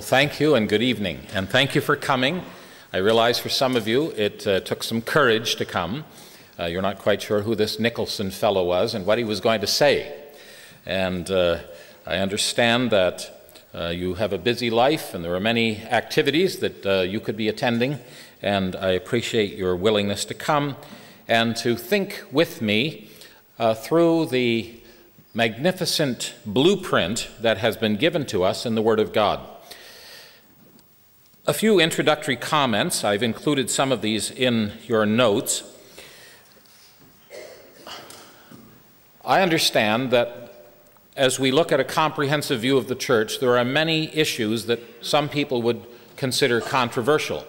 Well, thank you and good evening. And thank you for coming. I realize for some of you it uh, took some courage to come. Uh, you're not quite sure who this Nicholson fellow was and what he was going to say. And uh, I understand that uh, you have a busy life and there are many activities that uh, you could be attending. And I appreciate your willingness to come and to think with me uh, through the magnificent blueprint that has been given to us in the Word of God. A few introductory comments. I've included some of these in your notes. I understand that as we look at a comprehensive view of the church, there are many issues that some people would consider controversial.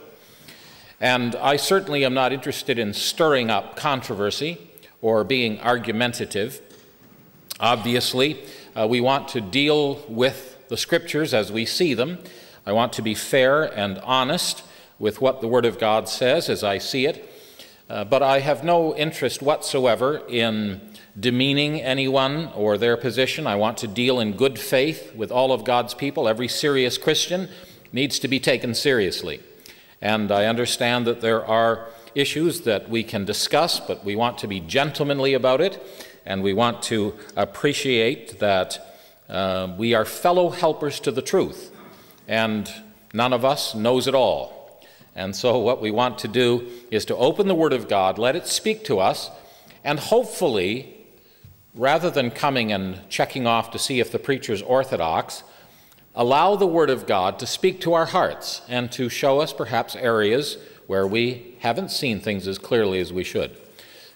And I certainly am not interested in stirring up controversy or being argumentative. Obviously, uh, we want to deal with the scriptures as we see them. I want to be fair and honest with what the Word of God says as I see it. Uh, but I have no interest whatsoever in demeaning anyone or their position. I want to deal in good faith with all of God's people. Every serious Christian needs to be taken seriously. And I understand that there are issues that we can discuss, but we want to be gentlemanly about it and we want to appreciate that uh, we are fellow helpers to the truth, and none of us knows it all. And so, what we want to do is to open the Word of God, let it speak to us, and hopefully, rather than coming and checking off to see if the preacher's orthodox, allow the Word of God to speak to our hearts and to show us perhaps areas where we haven't seen things as clearly as we should.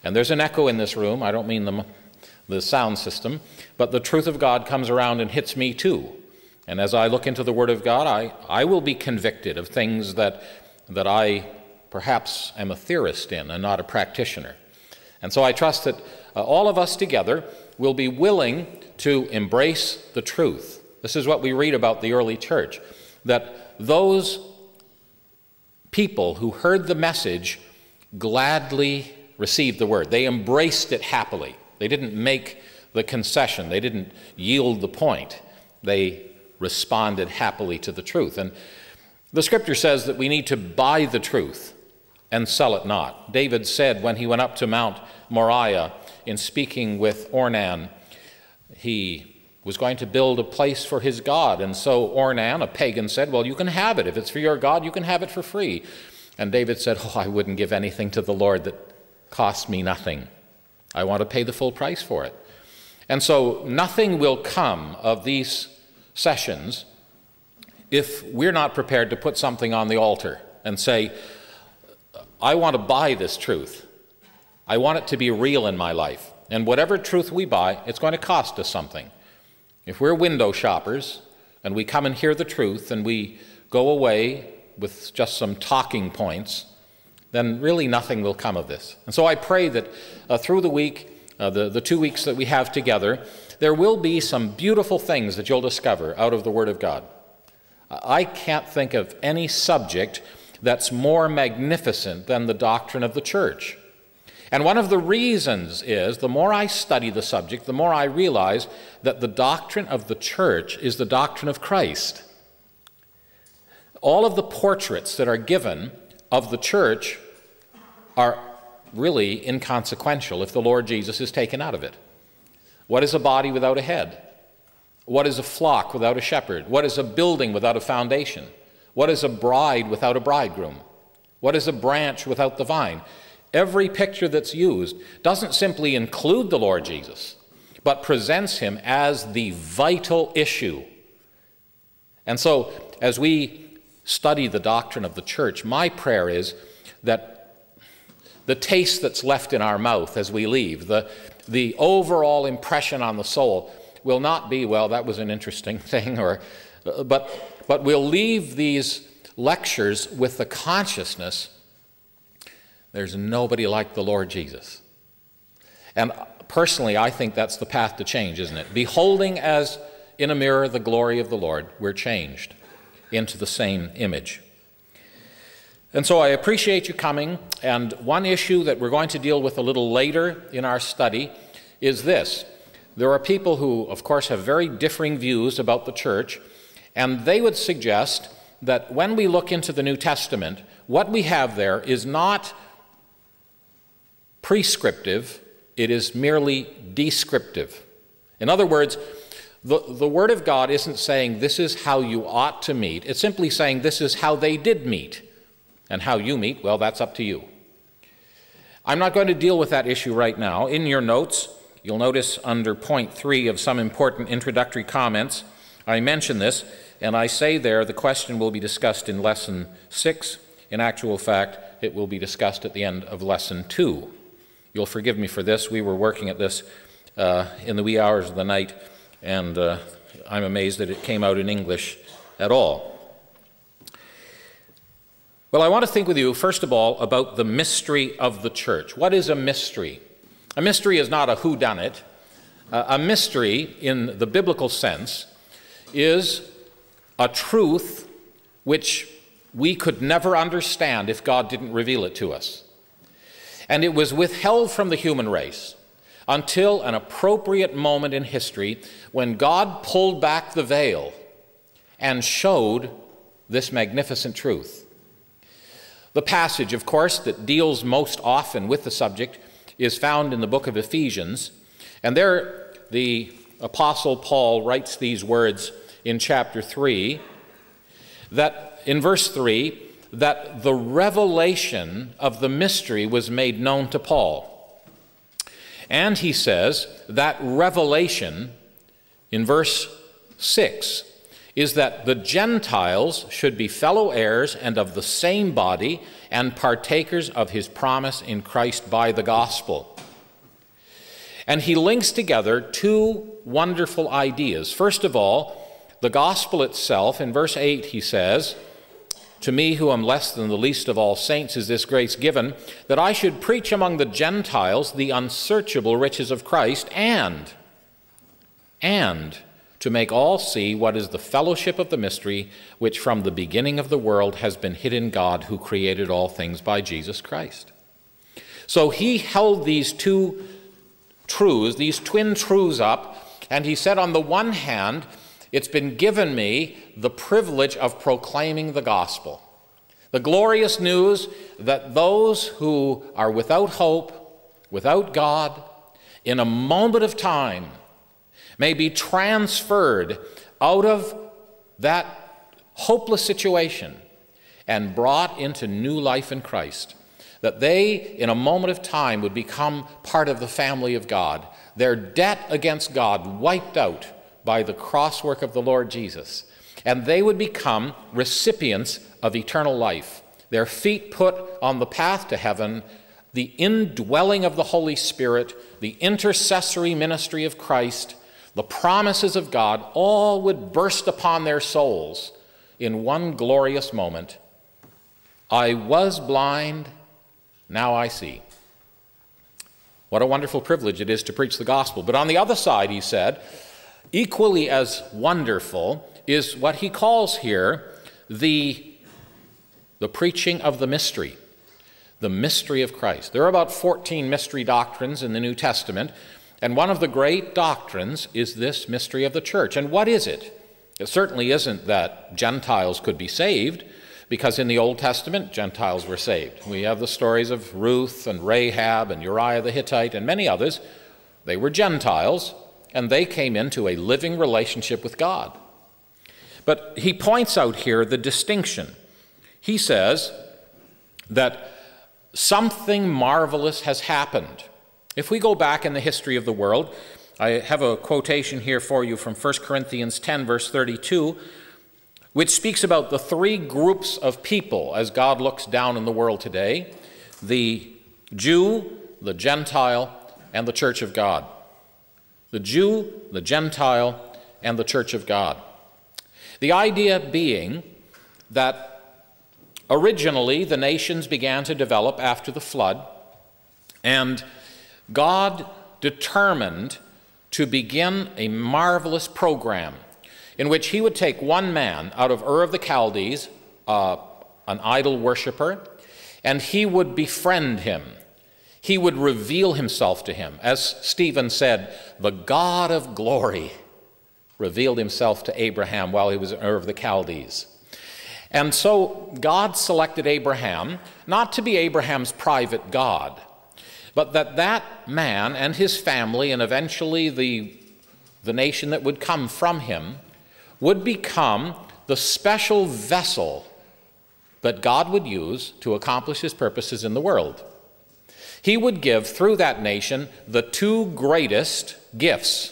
And there's an echo in this room. I don't mean the, the sound system, but the truth of God comes around and hits me too. And as I look into the Word of God, I, I will be convicted of things that, that I perhaps am a theorist in and not a practitioner. And so I trust that uh, all of us together will be willing to embrace the truth. This is what we read about the early church that those people who heard the message gladly received the word. They embraced it happily. They didn't make the concession, they didn't yield the point. They responded happily to the truth. And the scripture says that we need to buy the truth and sell it not. David said when he went up to Mount Moriah in speaking with Ornan, he was going to build a place for his God. And so Ornan, a pagan, said, Well, you can have it. If it's for your God, you can have it for free. And David said, Oh, I wouldn't give anything to the Lord that costs me nothing. I want to pay the full price for it. And so nothing will come of these sessions if we're not prepared to put something on the altar and say, I want to buy this truth. I want it to be real in my life. And whatever truth we buy, it's going to cost us something. If we're window shoppers and we come and hear the truth and we go away with just some talking points, then really nothing will come of this. And so I pray that uh, through the week, uh, the, the two weeks that we have together, there will be some beautiful things that you'll discover out of the Word of God. I can't think of any subject that's more magnificent than the doctrine of the church. And one of the reasons is the more I study the subject, the more I realize that the doctrine of the church is the doctrine of Christ. All of the portraits that are given of the church are really inconsequential if the Lord Jesus is taken out of it. What is a body without a head? What is a flock without a shepherd? What is a building without a foundation? What is a bride without a bridegroom? What is a branch without the vine? Every picture that's used doesn't simply include the Lord Jesus, but presents him as the vital issue. And so, as we study the doctrine of the church, my prayer is that the taste that's left in our mouth as we leave, the, the overall impression on the soul will not be, well, that was an interesting thing, or, but, but we'll leave these lectures with the consciousness there's nobody like the Lord Jesus. And personally, I think that's the path to change, isn't it? Beholding as in a mirror the glory of the Lord, we're changed into the same image. And so I appreciate you coming. And one issue that we're going to deal with a little later in our study is this. There are people who, of course, have very differing views about the church, And they would suggest that when we look into the New Testament, what we have there is not prescriptive, it is merely descriptive. In other words, the, the Word of God isn't saying this is how you ought to meet, it's simply saying this is how they did meet. And how you meet, well, that's up to you. I'm not going to deal with that issue right now. In your notes, you'll notice under point three of some important introductory comments, I mention this, and I say there the question will be discussed in lesson six. In actual fact, it will be discussed at the end of lesson two. You'll forgive me for this. We were working at this uh, in the wee hours of the night, and uh, I'm amazed that it came out in English at all. Well, I want to think with you, first of all, about the mystery of the church. What is a mystery? A mystery is not a whodunit. Uh, a mystery, in the biblical sense, is a truth which we could never understand if God didn't reveal it to us. And it was withheld from the human race until an appropriate moment in history when God pulled back the veil and showed this magnificent truth. The passage, of course, that deals most often with the subject is found in the book of Ephesians. And there, the Apostle Paul writes these words in chapter 3 that in verse 3 that the revelation of the mystery was made known to Paul. And he says that revelation in verse 6 is that the Gentiles should be fellow heirs and of the same body and partakers of his promise in Christ by the gospel. And he links together two wonderful ideas. First of all, the gospel itself, in verse 8, he says, To me, who am less than the least of all saints, is this grace given, that I should preach among the Gentiles the unsearchable riches of Christ, and, and to make all see what is the fellowship of the mystery, which from the beginning of the world has been hid in God, who created all things by Jesus Christ. So he held these two truths, these twin truths up, and he said, on the one hand, it's been given me the privilege of proclaiming the gospel. The glorious news that those who are without hope, without God, in a moment of time may be transferred out of that hopeless situation and brought into new life in Christ. That they, in a moment of time, would become part of the family of God, their debt against God wiped out by the crosswork of the Lord Jesus. And they would become recipients of eternal life, their feet put on the path to heaven, the indwelling of the Holy Spirit, the intercessory ministry of Christ, the promises of God, all would burst upon their souls in one glorious moment. I was blind, now I see. What a wonderful privilege it is to preach the gospel. But on the other side, he said, Equally as wonderful is what he calls here the, the preaching of the mystery, the mystery of Christ. There are about 14 mystery doctrines in the New Testament, and one of the great doctrines is this mystery of the church. And what is it? It certainly isn't that Gentiles could be saved, because in the Old Testament, Gentiles were saved. We have the stories of Ruth and Rahab and Uriah the Hittite and many others. They were Gentiles, and they came into a living relationship with God. But he points out here the distinction. He says that something marvelous has happened. If we go back in the history of the world, I have a quotation here for you from 1 Corinthians 10, verse 32, which speaks about the three groups of people as God looks down in the world today the Jew, the Gentile, and the church of God the Jew, the Gentile, and the Church of God. The idea being that originally the nations began to develop after the flood, and God determined to begin a marvelous program in which he would take one man out of Ur of the Chaldees, uh, an idol worshiper, and he would befriend him he would reveal himself to him. As Stephen said, the God of glory revealed himself to Abraham while he was in Ur of the Chaldees. And so God selected Abraham not to be Abraham's private God, but that that man and his family and eventually the, the nation that would come from him would become the special vessel that God would use to accomplish his purposes in the world. He would give through that nation the two greatest gifts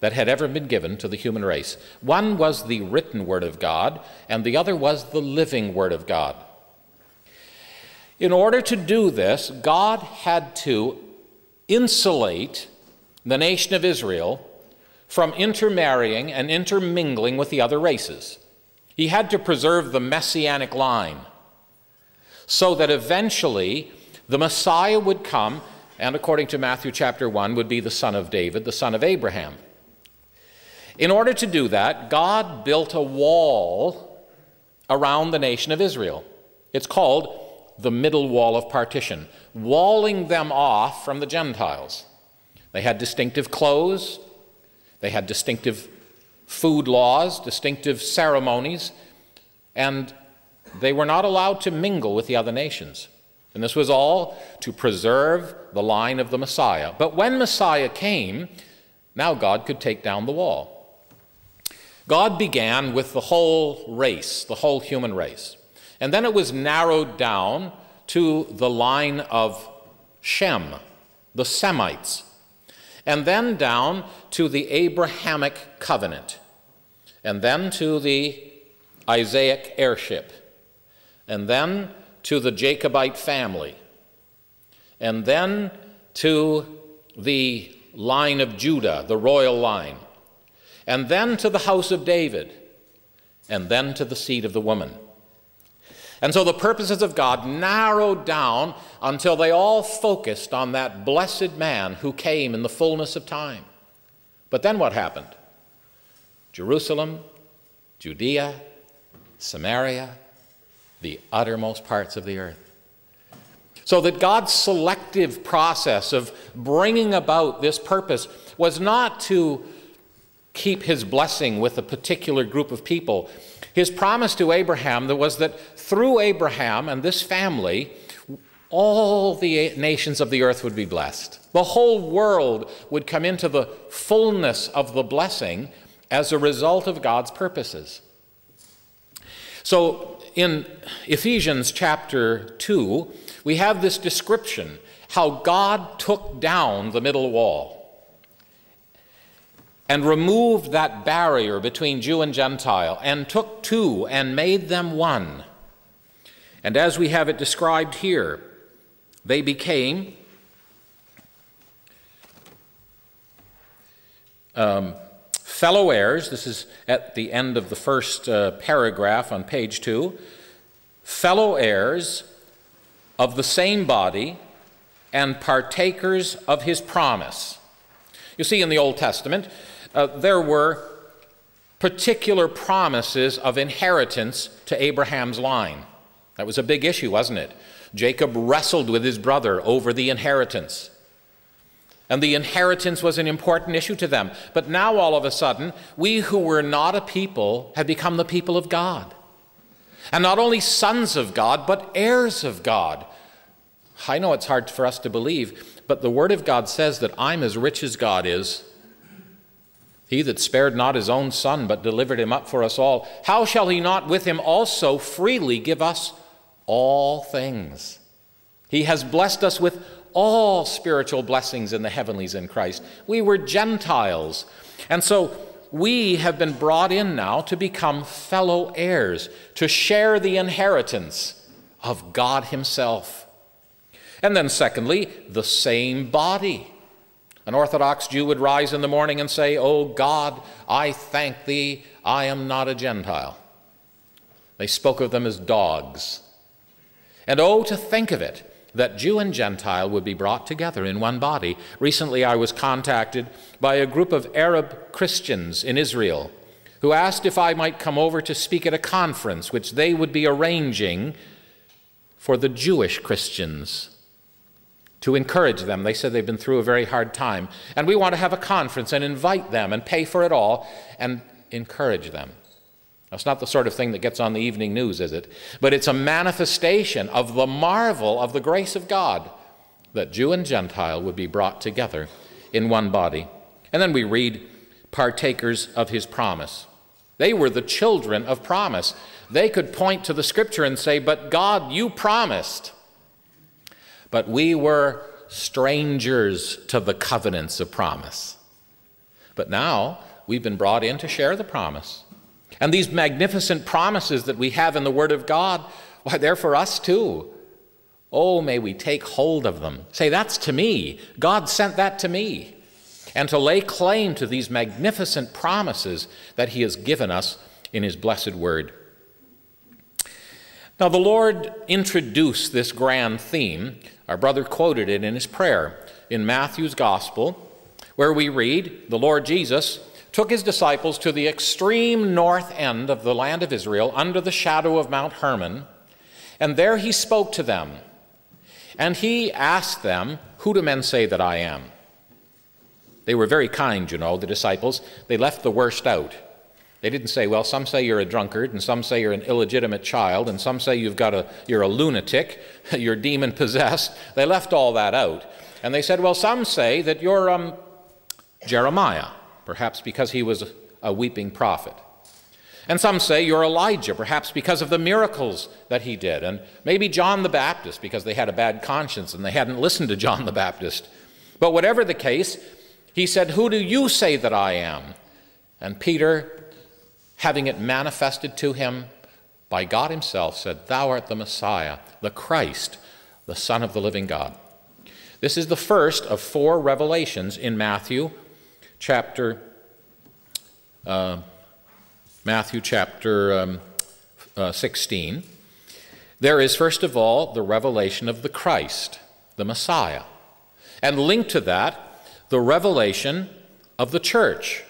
that had ever been given to the human race. One was the written Word of God, and the other was the living Word of God. In order to do this, God had to insulate the nation of Israel from intermarrying and intermingling with the other races. He had to preserve the messianic line so that eventually the Messiah would come and, according to Matthew chapter 1, would be the son of David, the son of Abraham. In order to do that, God built a wall around the nation of Israel. It's called the middle wall of partition, walling them off from the Gentiles. They had distinctive clothes, they had distinctive food laws, distinctive ceremonies, and they were not allowed to mingle with the other nations. And this was all to preserve the line of the Messiah. But when Messiah came, now God could take down the wall. God began with the whole race, the whole human race. And then it was narrowed down to the line of Shem, the Semites, and then down to the Abrahamic covenant, and then to the Isaac heirship, and then to the Jacobite family, and then to the line of Judah, the royal line and then to the house of David, and then to the seed of the woman. And so the purposes of God narrowed down until they all focused on that blessed man who came in the fullness of time. But then what happened? Jerusalem, Judea, Samaria, the uttermost parts of the earth. So that God's selective process of bringing about this purpose was not to keep his blessing with a particular group of people. His promise to Abraham was that through Abraham and this family, all the nations of the earth would be blessed. The whole world would come into the fullness of the blessing as a result of God's purposes. So in Ephesians chapter 2, we have this description how God took down the middle wall and removed that barrier between Jew and Gentile, and took two and made them one. And as we have it described here, they became um, fellow heirs. This is at the end of the first uh, paragraph on page two. Fellow heirs of the same body and partakers of his promise. You see, in the Old Testament, uh, there were particular promises of inheritance to Abraham's line. That was a big issue, wasn't it? Jacob wrestled with his brother over the inheritance. And the inheritance was an important issue to them. But now, all of a sudden, we who were not a people have become the people of God. And not only sons of God, but heirs of God. I know it's hard for us to believe, but the Word of God says that I'm as rich as God is he that spared not his own son, but delivered him up for us all, how shall he not with him also freely give us all things? He has blessed us with all spiritual blessings in the heavenlies in Christ. We were Gentiles. And so we have been brought in now to become fellow heirs, to share the inheritance of God Himself. And then, secondly, the same body. An Orthodox Jew would rise in the morning and say, Oh God, I thank thee, I am not a Gentile. They spoke of them as dogs. And oh, to think of it, that Jew and Gentile would be brought together in one body. Recently, I was contacted by a group of Arab Christians in Israel who asked if I might come over to speak at a conference which they would be arranging for the Jewish Christians to encourage them. They said they've been through a very hard time. And we want to have a conference and invite them and pay for it all and encourage them. That's not the sort of thing that gets on the evening news, is it? But it's a manifestation of the marvel of the grace of God that Jew and Gentile would be brought together in one body. And then we read, partakers of his promise. They were the children of promise. They could point to the scripture and say, But God, you promised. But we were strangers to the covenants of promise. But now we've been brought in to share the promise. And these magnificent promises that we have in the Word of God, why, they're for us too. Oh, may we take hold of them. Say, that's to me. God sent that to me. And to lay claim to these magnificent promises that He has given us in His blessed Word. Now, the Lord introduced this grand theme. Our brother quoted it in his prayer in Matthew's Gospel, where we read, The Lord Jesus took his disciples to the extreme north end of the land of Israel, under the shadow of Mount Hermon, and there he spoke to them. And he asked them, Who do men say that I am? They were very kind, you know, the disciples. They left the worst out. They didn't say, well, some say you're a drunkard, and some say you're an illegitimate child, and some say you've got a, you're a lunatic, you're demon possessed. They left all that out. And they said, well, some say that you're um, Jeremiah, perhaps because he was a weeping prophet. And some say you're Elijah, perhaps because of the miracles that he did. And maybe John the Baptist, because they had a bad conscience and they hadn't listened to John the Baptist. But whatever the case, he said, Who do you say that I am? And Peter having it manifested to him by God Himself, said, Thou art the Messiah, the Christ, the Son of the living God. This is the first of four revelations in Matthew chapter uh, Matthew chapter um, uh, 16. There is, first of all, the revelation of the Christ, the Messiah. And linked to that, the revelation of the church,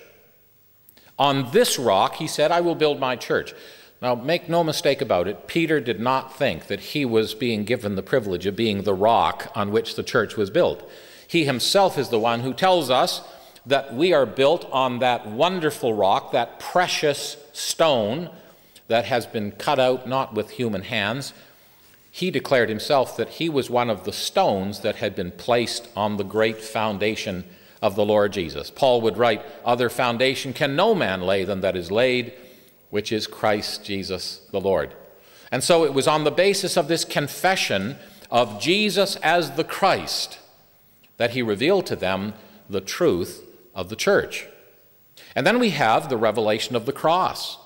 on this rock, he said, I will build my church. Now, make no mistake about it, Peter did not think that he was being given the privilege of being the rock on which the church was built. He himself is the one who tells us that we are built on that wonderful rock, that precious stone that has been cut out not with human hands. He declared himself that he was one of the stones that had been placed on the great foundation of the Lord Jesus. Paul would write, Other foundation can no man lay than that is laid, which is Christ Jesus the Lord. And so it was on the basis of this confession of Jesus as the Christ that he revealed to them the truth of the church. And then we have the revelation of the cross.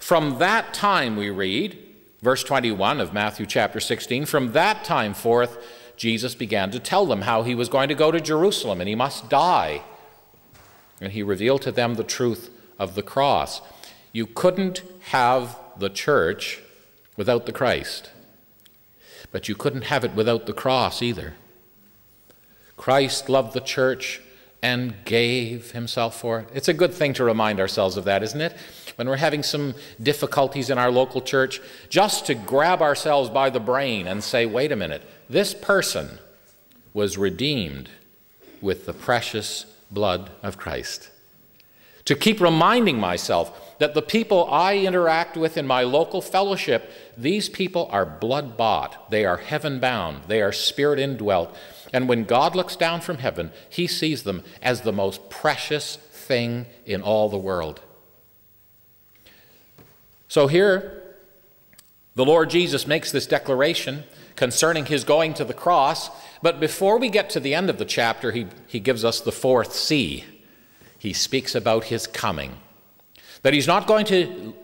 From that time, we read, verse 21 of Matthew chapter 16, from that time forth, Jesus began to tell them how he was going to go to Jerusalem and he must die. And he revealed to them the truth of the cross. You couldn't have the church without the Christ, but you couldn't have it without the cross either. Christ loved the church and gave himself for it. It's a good thing to remind ourselves of that, isn't it? When we're having some difficulties in our local church, just to grab ourselves by the brain and say, wait a minute, this person was redeemed with the precious blood of Christ. To keep reminding myself that the people I interact with in my local fellowship, these people are blood bought, they are heaven bound, they are spirit indwelt. And when God looks down from heaven, he sees them as the most precious thing in all the world. So here, the Lord Jesus makes this declaration concerning his going to the cross. But before we get to the end of the chapter, he, he gives us the fourth C. He speaks about his coming. That he's not going to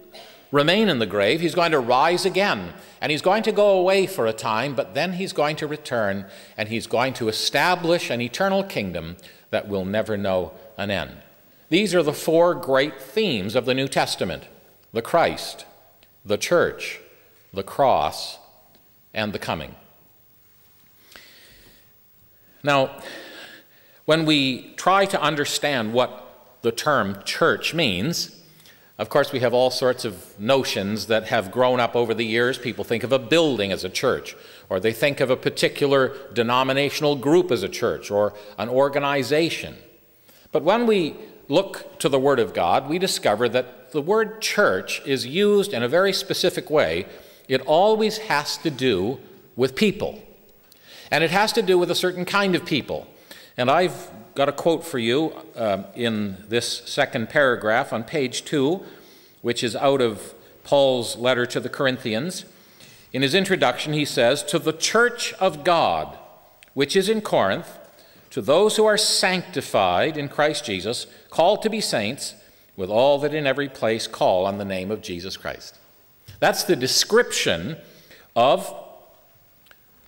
remain in the grave, he's going to rise again. And he's going to go away for a time, but then he's going to return and he's going to establish an eternal kingdom that will never know an end. These are the four great themes of the New Testament the Christ, the church, the cross, and the coming. Now, when we try to understand what the term church means, Of course, we have all sorts of notions that have grown up over the years. People think of a building as a church, or they think of a particular denominational group as a church, or an organization. But when we look to the Word of God, we discover that the word church is used in a very specific way. It always has to do with people. And it has to do with a certain kind of people. And I've got a quote for you uh, in this second paragraph on page two, which is out of Paul's letter to the Corinthians. In his introduction, he says, To the church of God, which is in Corinth, to those who are sanctified in Christ Jesus, called to be saints, with all that in every place call on the name of Jesus Christ. That's the description of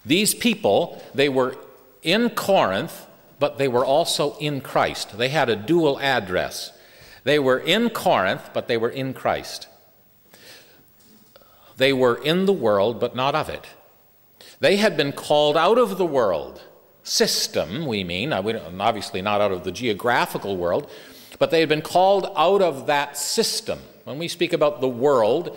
these people. They were in Corinth, but they were also in Christ. They had a dual address. They were in Corinth, but they were in Christ. They were in the world, but not of it. They had been called out of the world system, we mean, obviously not out of the geographical world, but they had been called out of that system. When we speak about the world,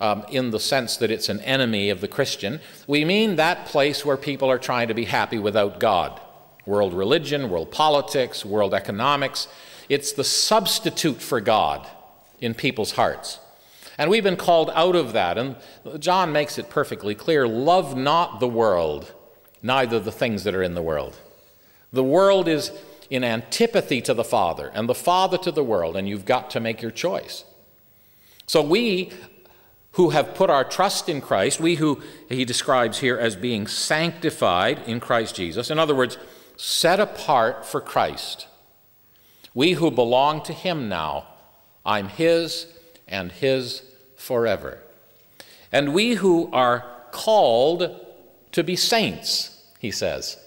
um, in the sense that it's an enemy of the Christian, we mean that place where people are trying to be happy without God. World religion, world politics, world economics. It's the substitute for God in people's hearts. And we've been called out of that. And John makes it perfectly clear love not the world, neither the things that are in the world. The world is in antipathy to the Father, and the Father to the world, and you've got to make your choice. So we who have put our trust in Christ, we who he describes here as being sanctified in Christ Jesus, in other words, set apart for Christ. We who belong to him now, I'm his and his forever. And we who are called to be saints, he says.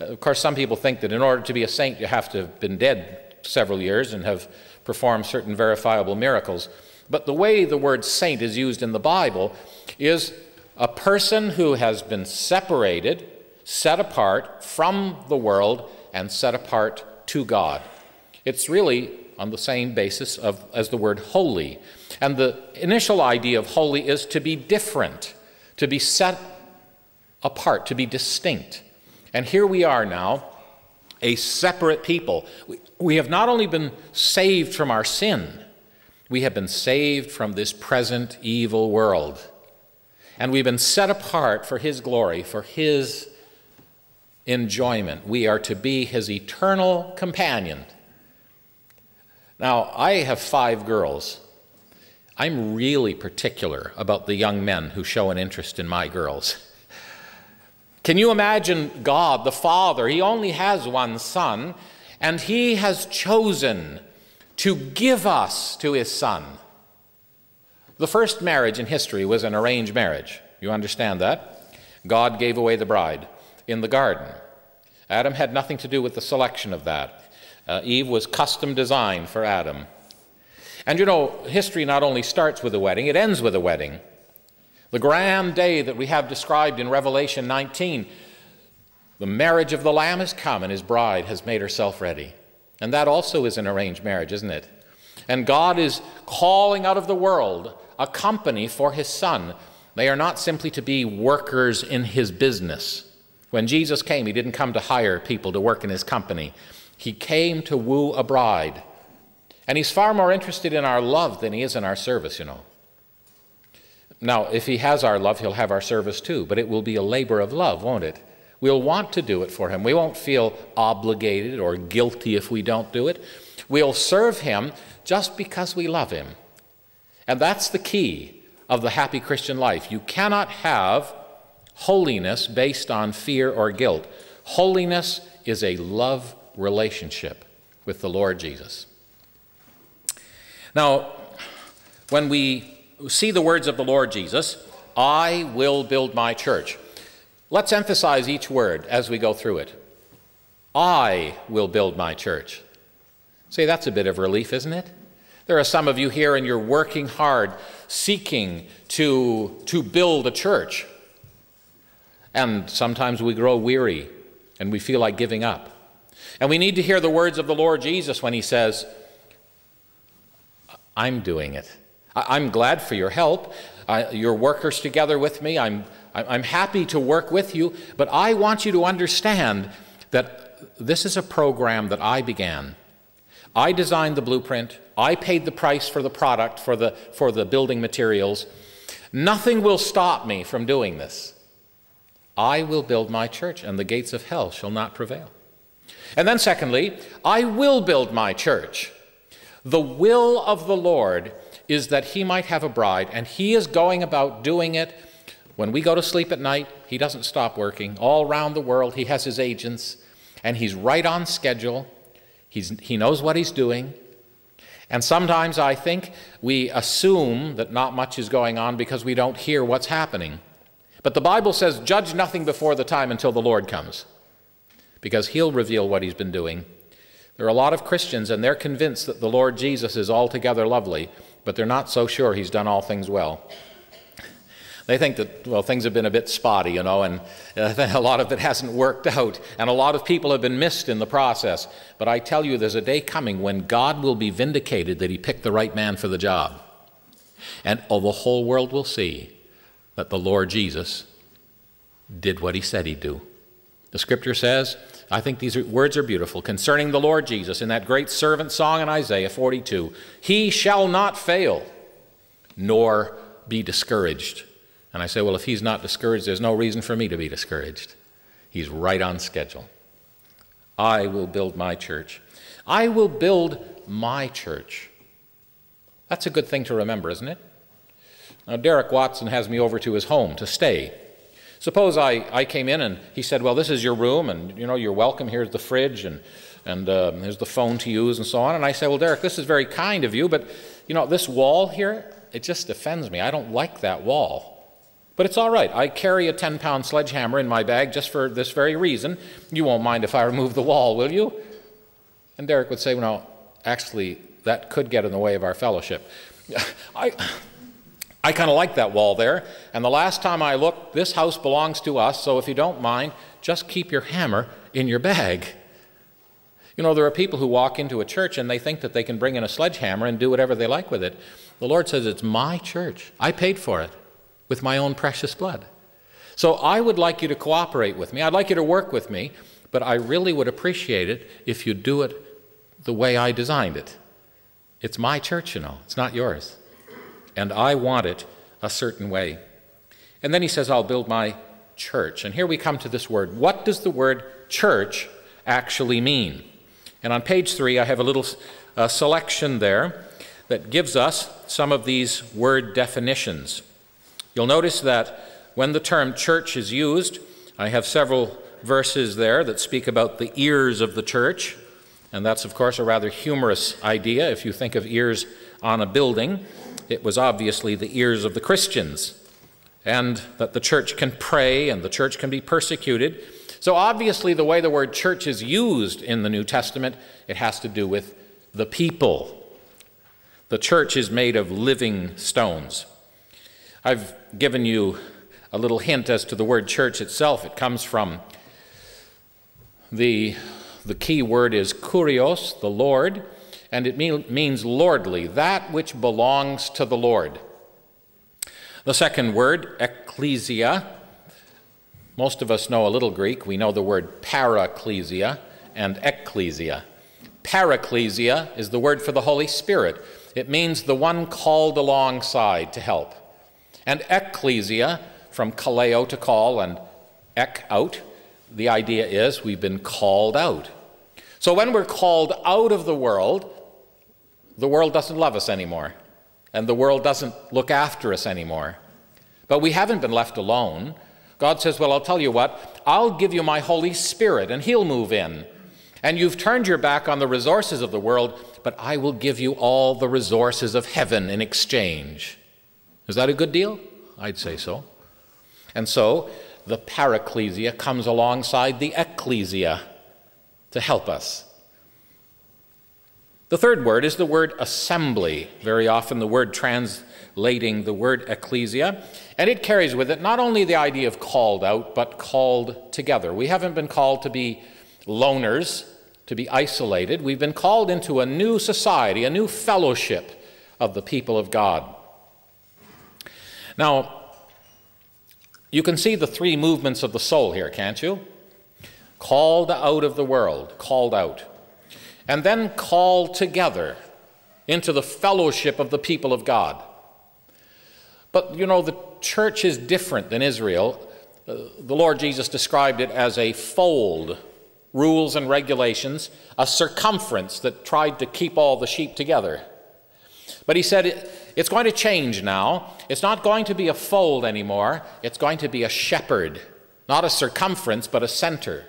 Of course, some people think that in order to be a saint, you have to have been dead several years and have performed certain verifiable miracles. But the way the word saint is used in the Bible is a person who has been separated, set apart from the world, and set apart to God. It's really on the same basis of, as the word holy. And the initial idea of holy is to be different, to be set apart, to be distinct. And here we are now, a separate people. We have not only been saved from our sin, we have been saved from this present evil world. And we've been set apart for His glory, for His enjoyment. We are to be His eternal companion. Now, I have five girls. I'm really particular about the young men who show an interest in my girls. Can you imagine God, the Father? He only has one Son, and He has chosen to give us to His Son. The first marriage in history was an arranged marriage. You understand that? God gave away the bride in the garden. Adam had nothing to do with the selection of that. Uh, Eve was custom designed for Adam. And you know, history not only starts with a wedding, it ends with a wedding. The grand day that we have described in Revelation 19, the marriage of the Lamb has come and his bride has made herself ready. And that also is an arranged marriage, isn't it? And God is calling out of the world a company for his son. They are not simply to be workers in his business. When Jesus came, he didn't come to hire people to work in his company. He came to woo a bride. And he's far more interested in our love than he is in our service, you know. Now, if he has our love, he'll have our service too, but it will be a labor of love, won't it? We'll want to do it for him. We won't feel obligated or guilty if we don't do it. We'll serve him just because we love him. And that's the key of the happy Christian life. You cannot have holiness based on fear or guilt. Holiness is a love relationship with the Lord Jesus. Now, when we see the words of the Lord Jesus I will build my church. Let's emphasize each word as we go through it. I will build my church. See, that's a bit of relief, isn't it? There are some of you here and you're working hard, seeking to, to build a church. And sometimes we grow weary and we feel like giving up. And we need to hear the words of the Lord Jesus when he says, I'm doing it. I, am glad for your help. Your workers together with me. I'm, I'm happy to work with you, but I want you to understand that this is a program that I began. I designed the blueprint. I paid the price for the product, for the, for the building materials. Nothing will stop me from doing this. I will build my church, and the gates of hell shall not prevail. And then, secondly, I will build my church. The will of the Lord is that he might have a bride, and he is going about doing it. When we go to sleep at night, he doesn't stop working. All around the world, he has his agents, and he's right on schedule. He's, he knows what he's doing. And sometimes I think we assume that not much is going on because we don't hear what's happening. But the Bible says, judge nothing before the time until the Lord comes, because he'll reveal what he's been doing. There are a lot of Christians, and they're convinced that the Lord Jesus is altogether lovely, but they're not so sure he's done all things well. They think that, well, things have been a bit spotty, you know, and uh, a lot of it hasn't worked out, and a lot of people have been missed in the process. But I tell you, there's a day coming when God will be vindicated that he picked the right man for the job. And oh, the whole world will see that the Lord Jesus did what he said he'd do. The scripture says, I think these words are beautiful concerning the Lord Jesus in that great servant song in Isaiah 42 He shall not fail, nor be discouraged. And I say, well, if he's not discouraged, there's no reason for me to be discouraged. He's right on schedule. I will build my church. I will build my church. That's a good thing to remember, isn't it? Now, Derek Watson has me over to his home to stay. Suppose I, I came in and he said, Well, this is your room, and you know, you're welcome. Here's the fridge, and, and uh, here's the phone to use, and so on. And I say, Well, Derek, this is very kind of you, but you know, this wall here, it just offends me. I don't like that wall. But it's all right. I carry a 10 pound sledgehammer in my bag just for this very reason. You won't mind if I remove the wall, will you? And Derek would say, well, no, actually, that could get in the way of our fellowship. I, I kind of like that wall there. And the last time I looked, this house belongs to us, so if you don't mind, just keep your hammer in your bag. You know, there are people who walk into a church and they think that they can bring in a sledgehammer and do whatever they like with it. The Lord says, It's my church. I paid for it with my own precious blood. So I would like you to cooperate with me. I'd like you to work with me, but I really would appreciate it if you do it the way I designed it. It's my church, you know, it's not yours. And I want it a certain way. And then he says, I'll build my church. And here we come to this word. What does the word church actually mean? And on page three, I have a little uh, selection there that gives us some of these word definitions. You'll notice that when the term church is used, I have several verses there that speak about the ears of the church. And that's, of course, a rather humorous idea. If you think of ears on a building, it was obviously the ears of the Christians. And that the church can pray and the church can be persecuted. So, obviously, the way the word church is used in the New Testament, it has to do with the people. The church is made of living stones. I've given you a little hint as to the word church itself. It comes from the, the key word is kurios, the Lord, and it mean, means lordly, that which belongs to the Lord. The second word, ecclesia, most of us know a little Greek. We know the word paraklesia and ecclesia. Paraklesia is the word for the Holy Spirit. It means the one called alongside to help. And ecclesia, from kaleo to call and ek out, the idea is we've been called out. So when we're called out of the world, the world doesn't love us anymore, and the world doesn't look after us anymore. But we haven't been left alone. God says, Well, I'll tell you what, I'll give you my Holy Spirit, and He'll move in. And you've turned your back on the resources of the world, but I will give you all the resources of heaven in exchange. Is that a good deal? I'd say so. And so the paraklesia comes alongside the ecclesia to help us. The third word is the word assembly, very often the word translating the word ecclesia, and it carries with it not only the idea of called out, but called together. We haven't been called to be loners, to be isolated. We've been called into a new society, a new fellowship of the people of God. Now, you can see the three movements of the soul here, can't you? Called out of the world, called out. And then called together into the fellowship of the people of God. But you know, the church is different than Israel. Uh, the Lord Jesus described it as a fold, rules and regulations, a circumference that tried to keep all the sheep together. But he said it, it's going to change now. It's not going to be a fold anymore, it's going to be a shepherd, not a circumference, but a center.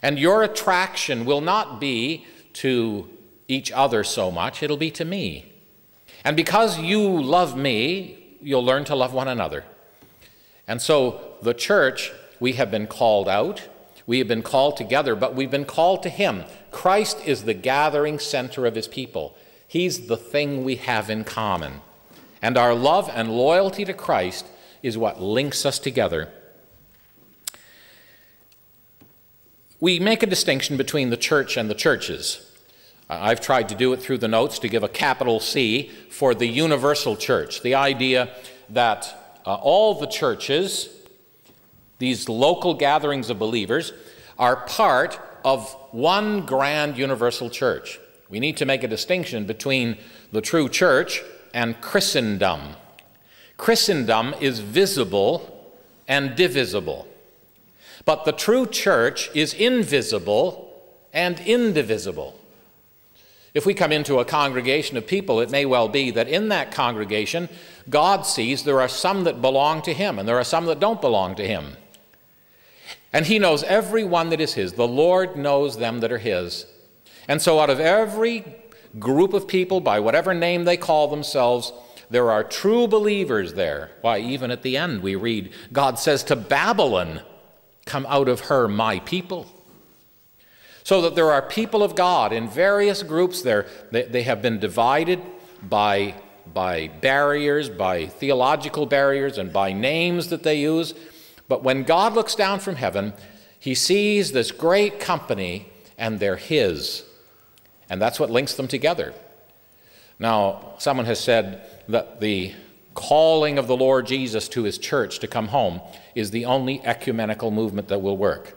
And your attraction will not be to each other so much, it'll be to me. And because you love me, you'll learn to love one another. And so, the church, we have been called out, we have been called together, but we've been called to Him. Christ is the gathering center of His people. He's the thing we have in common. And our love and loyalty to Christ is what links us together. We make a distinction between the church and the churches. I've tried to do it through the notes to give a capital C for the universal church, the idea that uh, all the churches, these local gatherings of believers, are part of one grand universal church. We need to make a distinction between the true church and Christendom. Christendom is visible and divisible, but the true church is invisible and indivisible. If we come into a congregation of people, it may well be that in that congregation, God sees there are some that belong to Him and there are some that don't belong to Him. And He knows every one that is His. The Lord knows them that are His. And so, out of every group of people, by whatever name they call themselves, there are true believers there. Why, even at the end, we read, God says to Babylon, Come out of her, my people. So that there are people of God in various groups there. They, they have been divided by, by barriers, by theological barriers, and by names that they use. But when God looks down from heaven, he sees this great company, and they're his. And that's what links them together. Now, someone has said that the calling of the Lord Jesus to his church to come home is the only ecumenical movement that will work.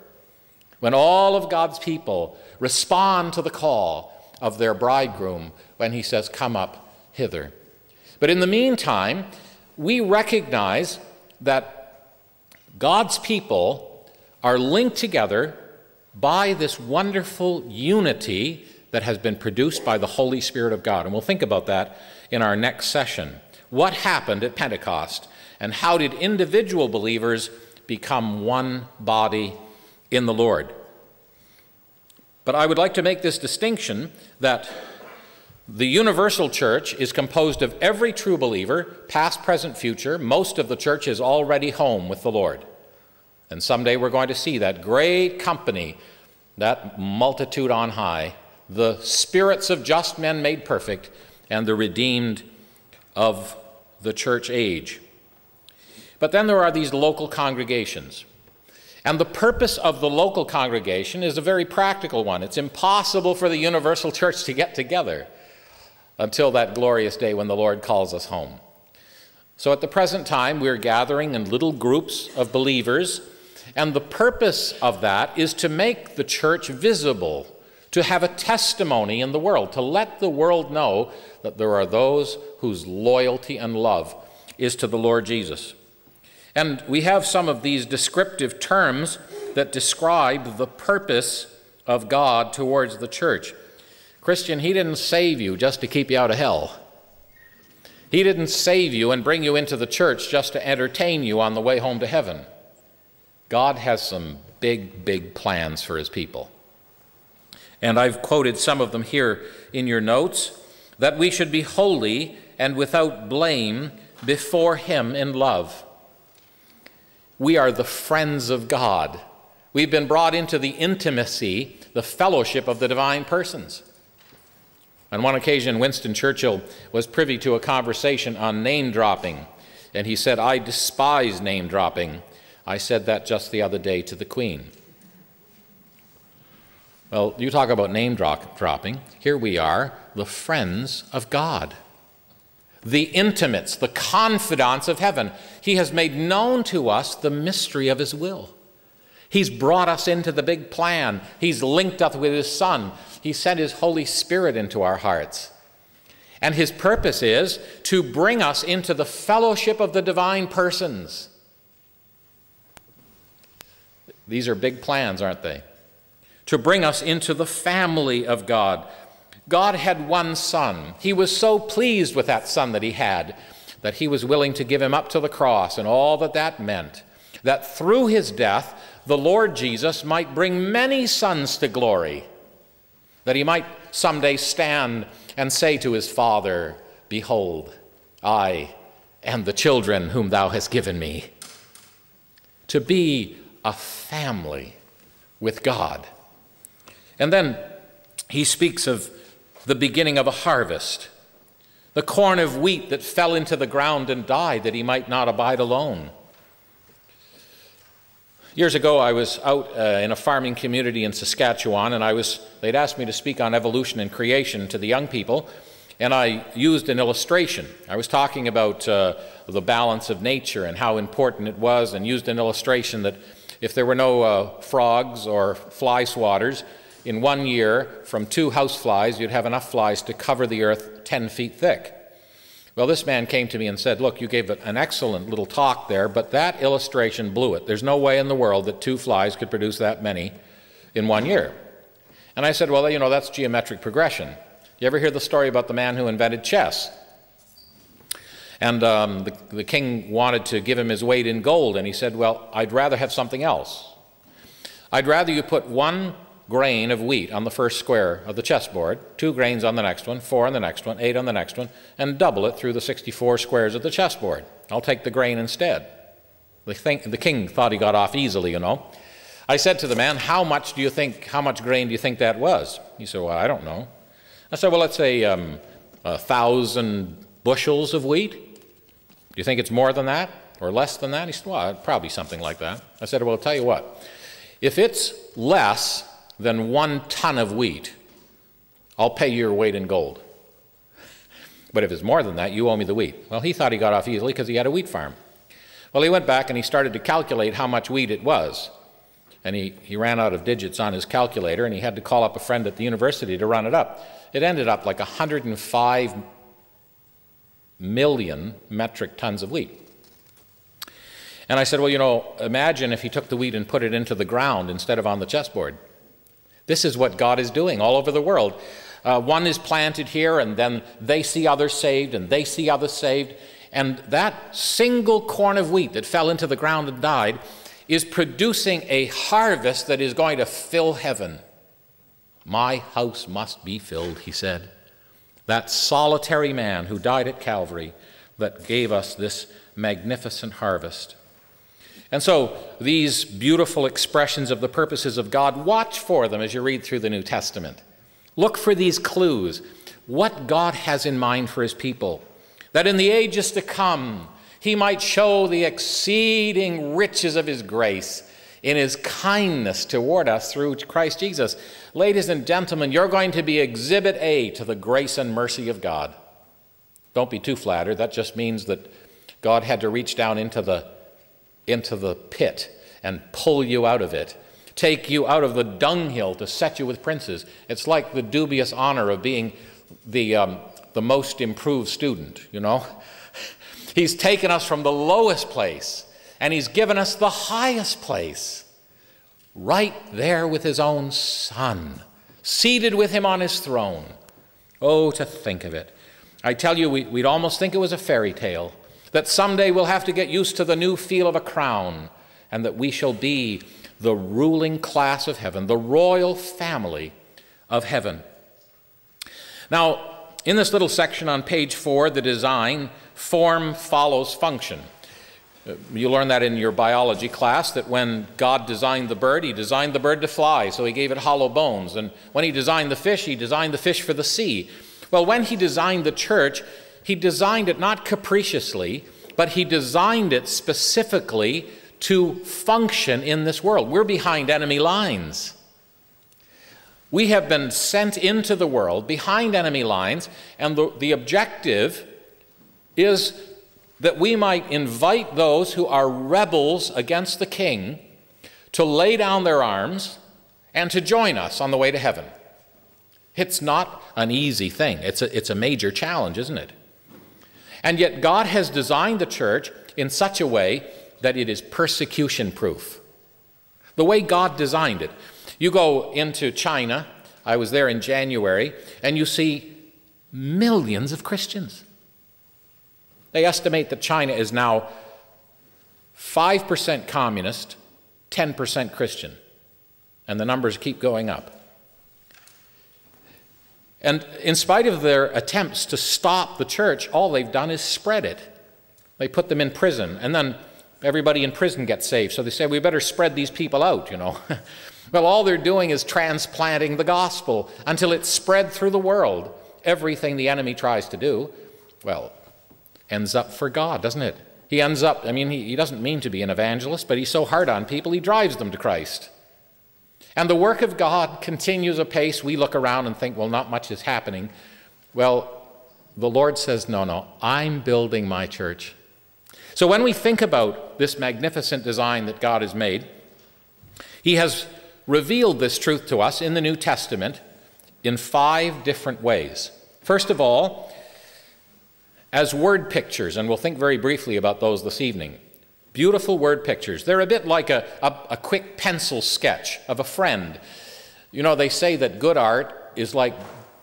When all of God's people respond to the call of their bridegroom when he says, Come up hither. But in the meantime, we recognize that God's people are linked together by this wonderful unity that has been produced by the Holy Spirit of God. And we'll think about that in our next session. What happened at Pentecost, and how did individual believers become one body in the Lord? But I would like to make this distinction that the universal church is composed of every true believer, past, present, future. Most of the church is already home with the Lord. And someday we're going to see that great company, that multitude on high, the spirits of just men made perfect, and the redeemed of the church age. But then there are these local congregations. And the purpose of the local congregation is a very practical one. It's impossible for the universal church to get together until that glorious day when the Lord calls us home. So at the present time, we're gathering in little groups of believers, and the purpose of that is to make the church visible to have a testimony in the world, to let the world know that there are those whose loyalty and love is to the Lord Jesus. And we have some of these descriptive terms that describe the purpose of God towards the church. Christian, He didn't save you just to keep you out of hell. He didn't save you and bring you into the church just to entertain you on the way home to heaven. God has some big, big plans for His people and I've quoted some of them here in your notes, that we should be holy and without blame before Him in love. We are the friends of God. We've been brought into the intimacy, the fellowship of the divine persons. On one occasion, Winston Churchill was privy to a conversation on name dropping, and he said, I despise name dropping. I said that just the other day to the Queen. Well, you talk about name drop, dropping. Here we are, the friends of God. The intimates, the confidants of heaven. He has made known to us the mystery of His will. He's brought us into the big plan. He's linked us with His Son. He sent His Holy Spirit into our hearts. And His purpose is to bring us into the fellowship of the divine persons. These are big plans, aren't they? To bring us into the family of God. God had one son. He was so pleased with that son that he had that he was willing to give him up to the cross and all that that meant. That through his death, the Lord Jesus might bring many sons to glory. That he might someday stand and say to his father, Behold, I and the children whom thou hast given me. To be a family with God. And then he speaks of the beginning of a harvest, the corn of wheat that fell into the ground and died that he might not abide alone. Years ago, I was out uh, in a farming community in Saskatchewan, and I was, they'd asked me to speak on evolution and creation to the young people, and I used an illustration. I was talking about uh, the balance of nature and how important it was, and used an illustration that if there were no uh, frogs or fly swatters, in one year, from two house flies, you'd have enough flies to cover the earth 10 feet thick. Well, this man came to me and said, Look, you gave an excellent little talk there, but that illustration blew it. There's no way in the world that two flies could produce that many in one year. And I said, Well, you know, that's geometric progression. You ever hear the story about the man who invented chess? And um, the, the king wanted to give him his weight in gold, and he said, Well, I'd rather have something else. I'd rather you put one grain of wheat on the first square of the chessboard, two grains on the next one, four on the next one, eight on the next one, and double it through the 64 squares of the chessboard. I'll take the grain instead. The, thing, the king thought he got off easily, you know. I said to the man, How much do you think, how much grain do you think that was? He said, Well, I don't know. I said, Well, let's say um, a thousand bushels of wheat. Do you think it's more than that or less than that? He said, Well, probably something like that. I said, Well, I'll tell you what. If it's less than one ton of wheat, I'll pay you your weight in gold. But if it's more than that, you owe me the wheat. Well, he thought he got off easily because he had a wheat farm. Well, he went back and he started to calculate how much wheat it was. And he, he ran out of digits on his calculator and he had to call up a friend at the university to run it up. It ended up like 105 million metric tons of wheat. And I said, Well, you know, imagine if he took the wheat and put it into the ground instead of on the chessboard. This is what God is doing all over the world. Uh, one is planted here, and then they see others saved, and they see others saved. And that single corn of wheat that fell into the ground and died is producing a harvest that is going to fill heaven. My house must be filled, he said that solitary man who died at Calvary that gave us this magnificent harvest. And so, these beautiful expressions of the purposes of God, watch for them as you read through the New Testament. Look for these clues, what God has in mind for his people, that in the ages to come, he might show the exceeding riches of his grace in his kindness toward us through Christ Jesus. Ladies and gentlemen, you're going to be exhibit A to the grace and mercy of God. Don't be too flattered. That just means that God had to reach down into the, into the pit and pull you out of it, take you out of the dunghill to set you with princes. It's like the dubious honor of being the, um, the most improved student, you know? He's taken us from the lowest place and he's given us the highest place, right there with his own Son, seated with him on his throne. Oh, to think of it. I tell you, we, would almost think it was a fairy tale, that someday we'll have to get used to the new feel of a crown, and that we shall be the ruling class of heaven, the royal family of heaven. Now, in this little section on page four, the design, form follows function. Uh, you learn that in your biology class that when God designed the bird, he designed the bird to fly, so he gave it hollow bones. And when he designed the fish, he designed the fish for the sea. Well, when he designed the church, he designed it not capriciously, but he designed it specifically to function in this world. We're behind enemy lines. We have been sent into the world behind enemy lines, and the, the objective is that we might invite those who are rebels against the king to lay down their arms and to join us on the way to heaven. It's not an easy thing, it's a, it's a major challenge, isn't it? And yet, God has designed the church in such a way that it is persecution proof. The way God designed it. You go into China, I was there in January, and you see millions of Christians. They estimate that China is now 5% communist, 10% Christian, and the numbers keep going up. And in spite of their attempts to stop the church, all they've done is spread it. They put them in prison, and then everybody in prison gets saved. So they say, we better spread these people out, you know. well, all they're doing is transplanting the gospel until it's spread through the world. Everything the enemy tries to do, well, ends up for God, doesn't it? He ends up, I mean, he, he doesn't mean to be an evangelist, but he's so hard on people, he drives them to Christ. And the work of God continues apace. We look around and think, well, not much is happening. Well, the Lord says, no, no, I'm building my church. So when we think about this magnificent design that God has made, He has revealed this truth to us in the New Testament in five different ways. First of all, as word pictures, and we'll think very briefly about those this evening. Beautiful word pictures. They're a bit like a, a, a quick pencil sketch of a friend. You know, they say that good art is like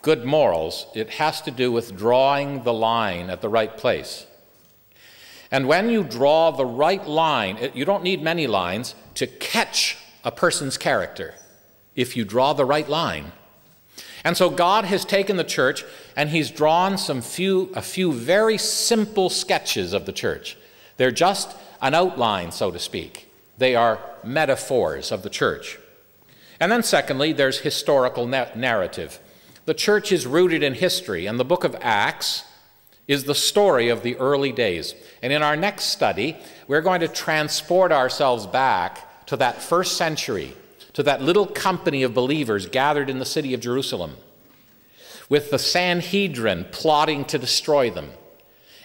good morals, it has to do with drawing the line at the right place. And when you draw the right line, it, you don't need many lines to catch a person's character if you draw the right line. And so God has taken the church and he's drawn some few, a few very simple sketches of the church. They're just an outline, so to speak. They are metaphors of the church. And then secondly, there's historical narrative. The church is rooted in history, and the book of Acts is the story of the early days. And in our next study, we're going to transport ourselves back to that first century, to that little company of believers gathered in the city of Jerusalem, with the Sanhedrin plotting to destroy them,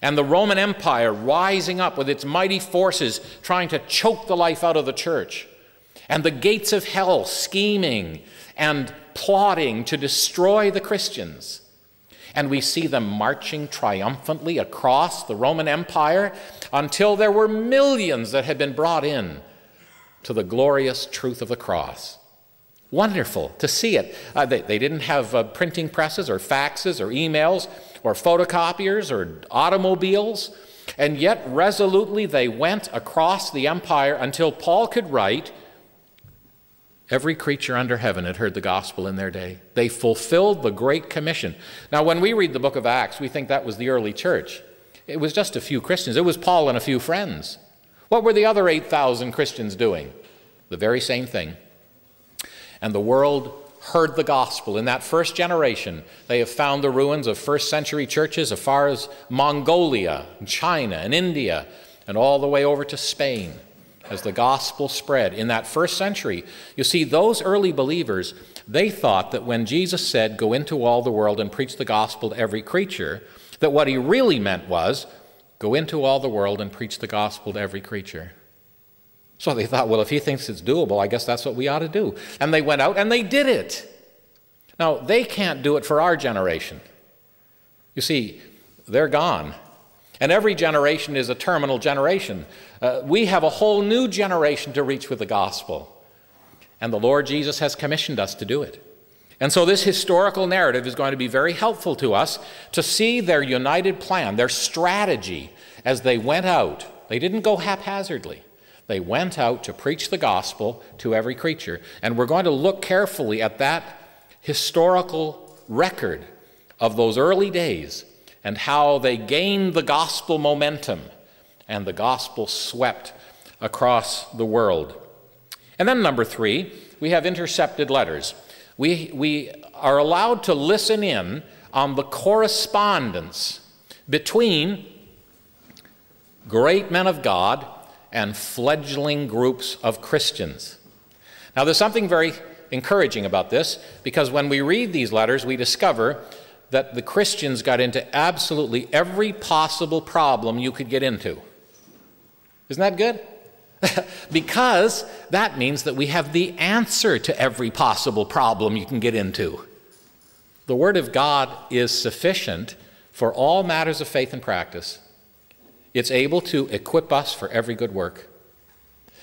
and the Roman Empire rising up with its mighty forces trying to choke the life out of the church, and the gates of hell scheming and plotting to destroy the Christians and we see them marching triumphantly across the Roman Empire until there were millions that had been brought in to the glorious truth of the cross. Wonderful to see it. Uh, they, they, didn't have uh, printing presses or faxes or emails or photocopiers or automobiles, and yet resolutely they went across the empire until Paul could write Every creature under heaven had heard the gospel in their day. They fulfilled the Great Commission. Now, when we read the book of Acts, we think that was the early church. It was just a few Christians. It was Paul and a few friends. What were the other 8,000 Christians doing? The very same thing. And the world heard the gospel. In that first generation, they have found the ruins of first century churches as far as Mongolia, and China, and India, and all the way over to Spain as the gospel spread in that first century. You see, those early believers, they thought that when Jesus said, Go into all the world and preach the gospel to every creature, that what he really meant was, Go into all the world and preach the gospel to every creature. So they thought, well, if he thinks it's doable, I guess that's what we ought to do. And they went out and they did it. Now, they can't do it for our generation. You see, they're gone. And every generation is a terminal generation. Uh, we have a whole new generation to reach with the gospel. And the Lord Jesus has commissioned us to do it. And so, this historical narrative is going to be very helpful to us to see their united plan, their strategy as they went out. They didn't go haphazardly. They went out to preach the gospel to every creature. And we're going to look carefully at that historical record of those early days and how they gained the gospel momentum and the gospel swept across the world. And then, number three, we have intercepted letters. We, we are allowed to listen in on the correspondence between great men of God and fledgling groups of Christians. Now, there's something very encouraging about this because when we read these letters, we discover that the Christians got into absolutely every possible problem you could get into. Isn't that good? because that means that we have the answer to every possible problem you can get into. The Word of God is sufficient for all matters of faith and practice. It's able to equip us for every good work.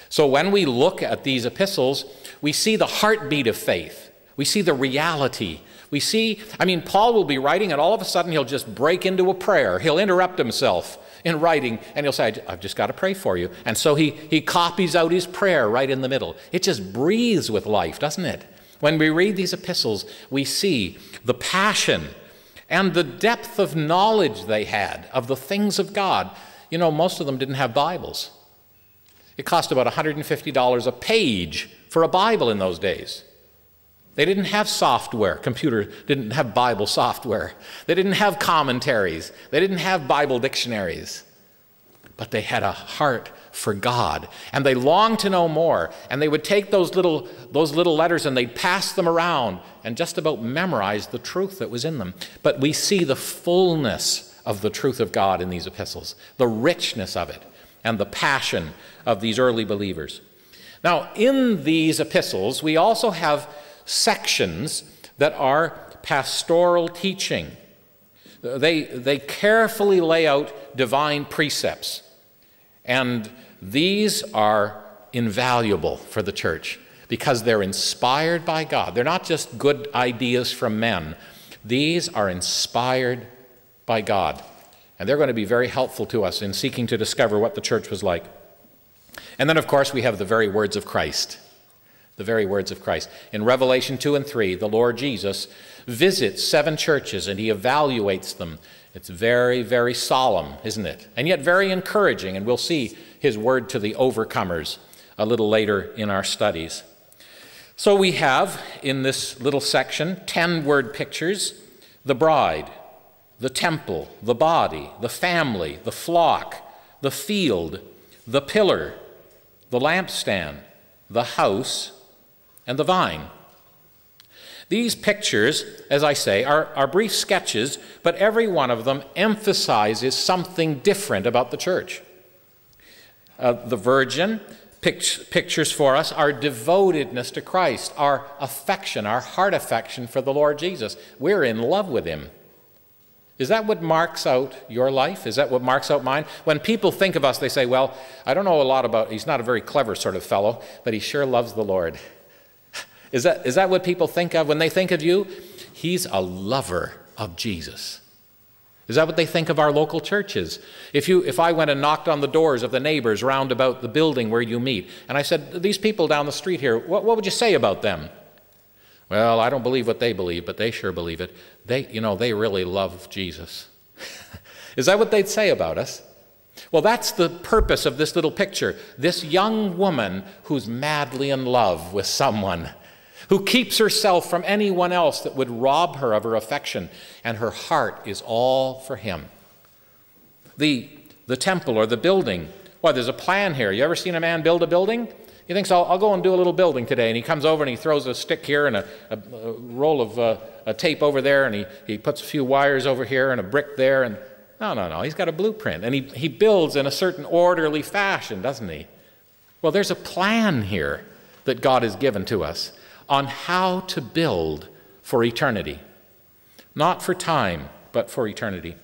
So when we look at these epistles, we see the heartbeat of faith. We see the reality. We see, I mean, Paul will be writing, and all of a sudden he'll just break into a prayer. He'll interrupt himself in writing, and he'll say, I've just got to pray for you. And so he, he copies out his prayer right in the middle. It just breathes with life, doesn't it? When we read these epistles, we see the passion and the depth of knowledge they had of the things of God. You know, most of them didn't have Bibles. It cost about $150 a page for a Bible in those days. They didn't have software. Computer didn't have Bible software. They didn't have commentaries. They didn't have Bible dictionaries. But they had a heart for God. And they longed to know more. And they would take those little, those little letters and they'd pass them around and just about memorize the truth that was in them. But we see the fullness of the truth of God in these epistles, the richness of it, and the passion of these early believers. Now, in these epistles, we also have sections that are pastoral teaching. They, they carefully lay out divine precepts, and these are invaluable for the church because they're inspired by God. They're not just good ideas from men, these are inspired by God. And they're going to be very helpful to us in seeking to discover what the church was like. And then, of course, we have the very words of Christ. The very words of Christ. In Revelation 2 and 3, the Lord Jesus visits seven churches and he evaluates them. It's very, very solemn, isn't it? And yet very encouraging, and we'll see his word to the overcomers a little later in our studies. So we have in this little section 10 word pictures the bride, the temple, the body, the family, the flock, the field, the pillar, the lampstand, the house, and the vine. These pictures, as I say, are, are brief sketches, but every one of them emphasizes something different about the church. Uh, the virgin pict pictures for us our devotedness to Christ, our affection, our heart affection for the Lord Jesus. We're in love with him. Is that what marks out your life? Is that what marks out mine? When people think of us, they say, Well, I don't know a lot about, he's not a very clever sort of fellow, but he sure loves the Lord. Is that, is that what people think of when they think of you? He's a lover of Jesus. Is that what they think of our local churches? If, you, if I went and knocked on the doors of the neighbors round about the building where you meet, and I said, These people down the street here, what, what would you say about them? Well, I don't believe what they believe, but they sure believe it. They, you know, they really love Jesus. Is that what they'd say about us? Well, that's the purpose of this little picture. This young woman who's madly in love with someone, who keeps herself from anyone else that would rob her of her affection, and her heart is all for him. The, the temple or the building, well, there's a plan here. You ever seen a man build a building? He thinks, I'll, I'll, go and do a little building today. And he comes over and he throws a stick here and a, a, a roll of uh, a tape over there, and he, he puts a few wires over here and a brick there. And no, no, no. He's got a blueprint. And he, he builds in a certain orderly fashion, doesn't he? Well, there's a plan here that God has given to us on how to build for eternity. Not for time, but for eternity.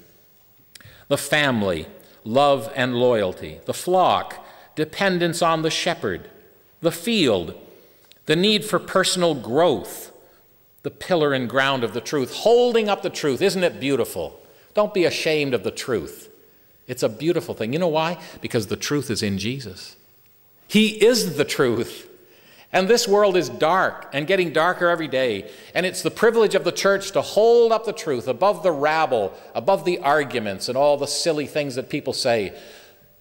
The family, love and loyalty. The flock, dependence on the shepherd the field, the need for personal growth, the pillar and ground of the truth, holding up the truth. Isn't it beautiful? Don't be ashamed of the truth. It's a beautiful thing. You know why? Because the truth is in Jesus. He is the truth. And this world is dark and getting darker every day. And it's the privilege of the church to hold up the truth above the rabble, above the arguments and all the silly things that people say.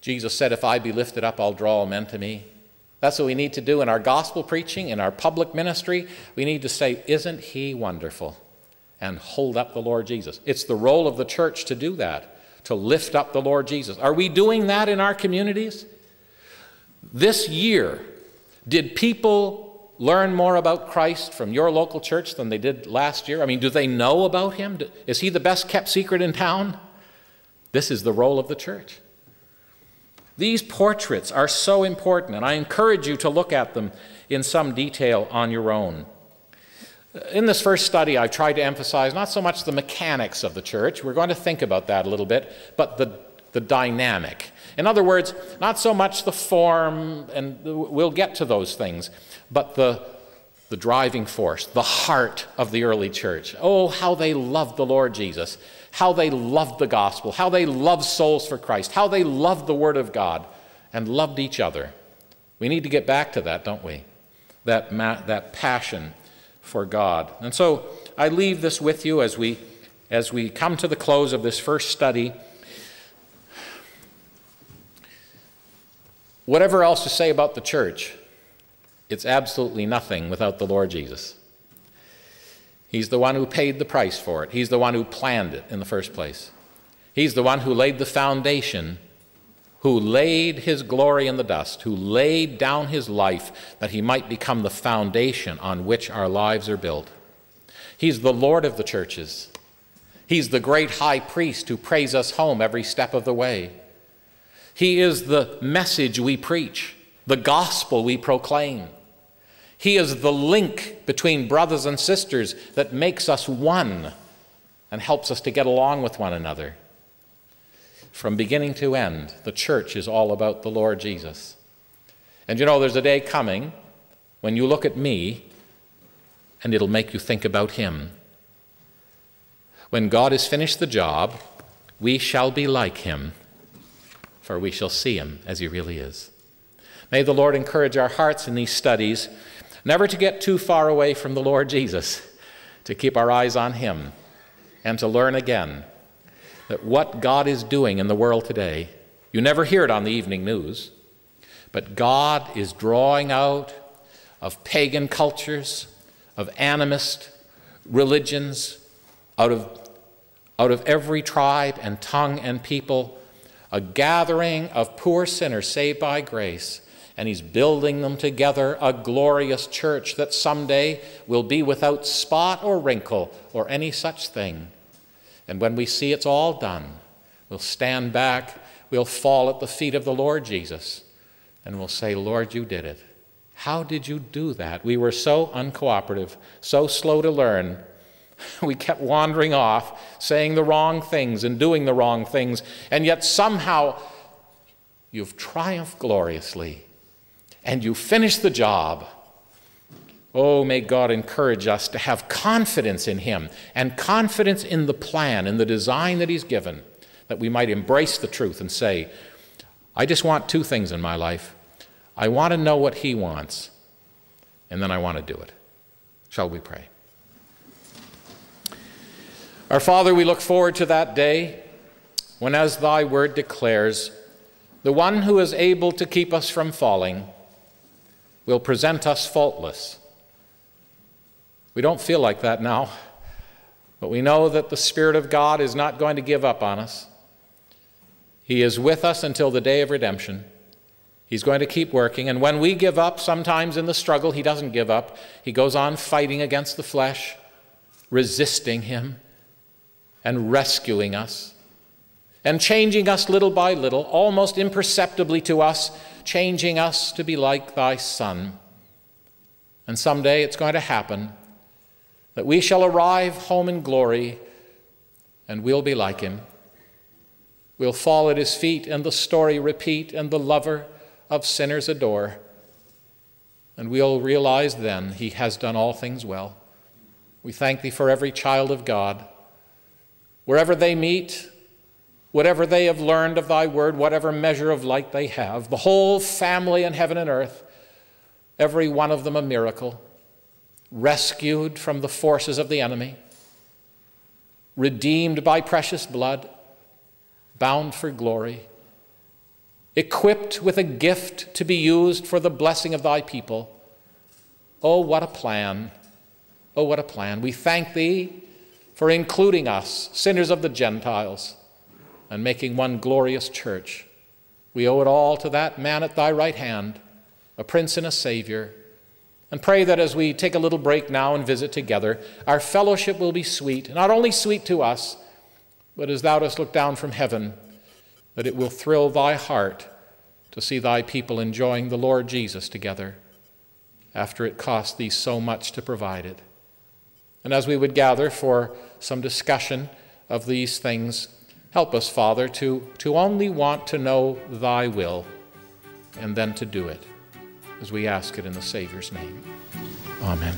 Jesus said, If I be lifted up, I'll draw men to me. That's what we need to do in our gospel preaching, in our public ministry. We need to say, Isn't he wonderful? And hold up the Lord Jesus. It's the role of the church to do that, to lift up the Lord Jesus. Are we doing that in our communities? This year, did people learn more about Christ from your local church than they did last year? I mean, do they know about him? Is he the best kept secret in town? This is the role of the church. These portraits are so important, and I encourage you to look at them in some detail on your own. In this first study, I've tried to emphasize not so much the mechanics of the church, we're going to think about that a little bit, but the, the dynamic. In other words, not so much the form, and we'll get to those things, but the, the driving force, the heart of the early church. Oh, how they loved the Lord Jesus, how they loved the gospel, how they loved souls for Christ, how they loved the Word of God, and loved each other. We need to get back to that, don't we? That, that passion for God. And so I leave this with you as we, as we come to the close of this first study. Whatever else to say about the church, it's absolutely nothing without the Lord Jesus. He's the one who paid the price for it. He's the one who planned it in the first place. He's the one who laid the foundation, who laid his glory in the dust, who laid down his life that he might become the foundation on which our lives are built. He's the Lord of the churches. He's the great high priest who prays us home every step of the way. He is the message we preach, the gospel we proclaim. He is the link between brothers and sisters that makes us one and helps us to get along with one another. From beginning to end, the church is all about the Lord Jesus. And you know, there's a day coming when you look at me and it'll make you think about Him. When God has finished the job, we shall be like Him for we shall see him as he really is. May the Lord encourage our hearts in these studies never to get too far away from the Lord Jesus, to keep our eyes on him, and to learn again that what God is doing in the world today, you never hear it on the evening news, but God is drawing out of pagan cultures, of animist religions, out of, out of every tribe and tongue and people a gathering of poor sinners saved by grace, and he's building them together a glorious church that someday will be without spot or wrinkle or any such thing. And when we see it's all done, we'll stand back, we'll fall at the feet of the Lord Jesus, and we'll say, Lord, you did it. How did you do that? We were so uncooperative, so slow to learn. We kept wandering off, saying the wrong things and doing the wrong things, and yet somehow you've triumphed gloriously and you finish the job. Oh, may God encourage us to have confidence in Him and confidence in the plan, in the design that He's given, that we might embrace the truth and say, I just want two things in my life. I want to know what He wants, and then I want to do it. Shall we pray? Our Father, we look forward to that day when, as thy word declares, the one who is able to keep us from falling will present us faultless. We don't feel like that now, but we know that the Spirit of God is not going to give up on us. He is with us until the day of redemption. He's going to keep working. And when we give up, sometimes in the struggle, He doesn't give up. He goes on fighting against the flesh, resisting Him and rescuing us and changing us little by little, almost imperceptibly to us, changing us to be like thy Son. And someday it's going to happen that we shall arrive home in glory and we'll be like him. We'll fall at his feet and the story repeat and the lover of sinners adore. And we'll realize then he has done all things well. We thank thee for every child of God Wherever they meet, whatever they have learned of thy word, whatever measure of light they have, the whole family in heaven and earth, every one of them a miracle, rescued from the forces of the enemy, redeemed by precious blood, bound for glory, equipped with a gift to be used for the blessing of thy people. Oh, what a plan! Oh, what a plan. We thank thee for including us, sinners of the Gentiles, and making one glorious church. We owe it all to that man at thy right hand, a prince and a savior, And pray that as we take a little break now and visit together, our fellowship will be sweet, not only sweet to us, but as thou dost look down from heaven, that it will thrill thy heart to see thy people enjoying the Lord Jesus together after it cost thee so much to provide it. And as we would gather for some discussion of these things, help us, Father, to, to only want to know thy will and then to do it, as we ask it in the Savior's name. Amen.